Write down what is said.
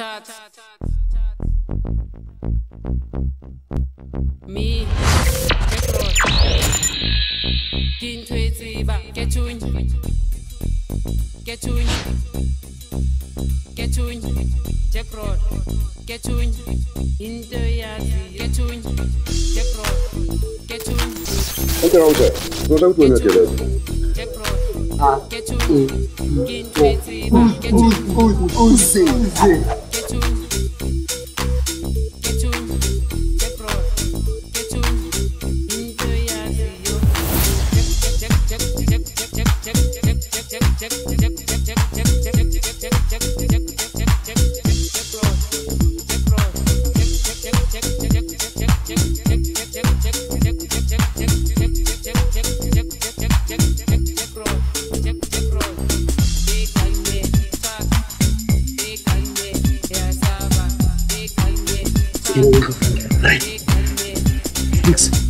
Tat. Me. Kintu Get kechunye. Get Kechunye. Jackroll. Kechunye. Into Get Kechunye. Jackroll. Get Okay, Get What Get we Get here? Jackroll. Ah. Kechunye. Kintu etsiba kechunye. Uze, uze. Thanks.